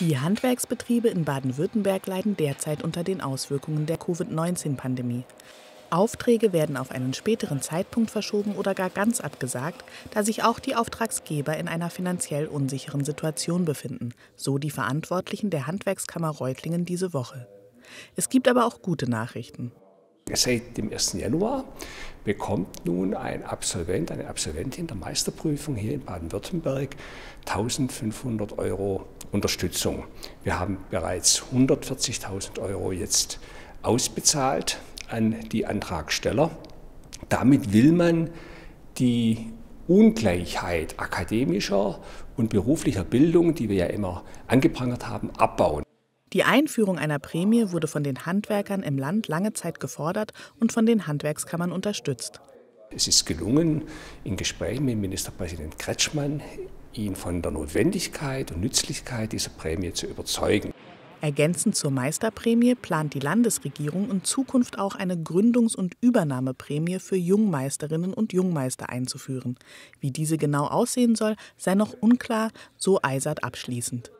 Die Handwerksbetriebe in Baden-Württemberg leiden derzeit unter den Auswirkungen der Covid-19-Pandemie. Aufträge werden auf einen späteren Zeitpunkt verschoben oder gar ganz abgesagt, da sich auch die Auftragsgeber in einer finanziell unsicheren Situation befinden, so die Verantwortlichen der Handwerkskammer Reutlingen diese Woche. Es gibt aber auch gute Nachrichten. Seit dem 1. Januar bekommt nun ein Absolvent, eine Absolventin der Meisterprüfung hier in Baden-Württemberg 1500 Euro Unterstützung. Wir haben bereits 140.000 Euro jetzt ausbezahlt an die Antragsteller. Damit will man die Ungleichheit akademischer und beruflicher Bildung, die wir ja immer angeprangert haben, abbauen. Die Einführung einer Prämie wurde von den Handwerkern im Land lange Zeit gefordert und von den Handwerkskammern unterstützt. Es ist gelungen, in Gesprächen mit Ministerpräsident Kretschmann ihn von der Notwendigkeit und Nützlichkeit dieser Prämie zu überzeugen. Ergänzend zur Meisterprämie plant die Landesregierung in Zukunft auch eine Gründungs- und Übernahmeprämie für Jungmeisterinnen und Jungmeister einzuführen. Wie diese genau aussehen soll, sei noch unklar, so Eisert abschließend.